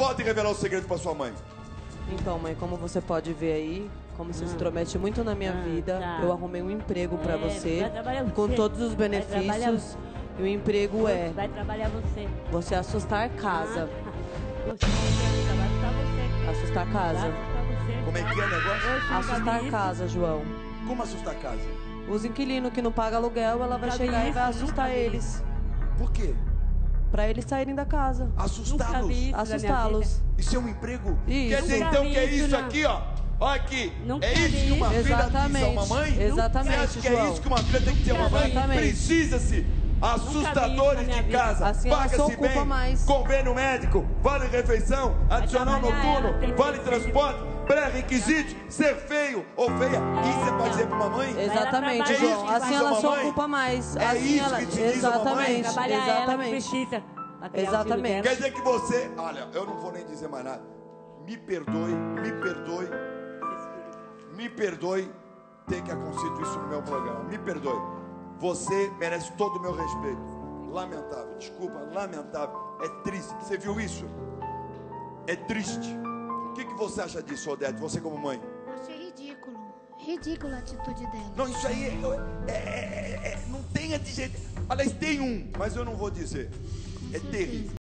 Pode revelar o segredo para sua mãe. Então, mãe, como você pode ver aí, como você se intromete muito na minha Ah, vida, tá. eu arrumei um emprego pra É, você, vai trabalhar com você. todos os benefícios. E o emprego é Vai trabalhar você. você assustar casa. Ah, Você vai assustar você. Assustar Vai casa. assustar. Como é que é o negócio? Oxe, Assustar casa, João. Como assustar a casa? Os inquilinos que não pagam aluguel, ela vai vi chegar e vai assustar eles. Por quê? Pra eles saírem da casa. Assustá-los. Assustá-los. Isso é um emprego? Isso. Quer dizer Nunca então vi que é isso, aqui, ó. Olha aqui. Nunca é isso vi que uma filha diz a Exatamente. uma mãe? Exatamente, Você acha que é isso que uma filha tem que a uma mãe? Exatamente. Precisa-se assustadores de casa. Assim Paga-se bem. mais. Convênio médico, vale refeição, adicional noturno, tem que vale ser transporte, pré-requisito, ser feio ou feia. Dizer pra uma mãe? Exatamente, João. vai Assim ela mãe? ocupa mais. É assim isso ela... que te diz a mamãe? Exatamente. Trabalhar ela que Exatamente. o Exatamente. Quer dizer que você, olha, eu não vou nem dizer mais nada. Me perdoe, me perdoe, me perdoe ter que acontecido isso no meu programa. Me perdoe. Você merece todo o meu respeito. Lamentável, desculpa, lamentável. É triste. Você viu isso? É triste. O que, que você acha disso, Odete? Você como mãe? Ridícula a atitude dela. Não, isso aí é, é- é- é- não tem adjetivo. Aliás, tem um, mas eu não vou dizer. É terrível.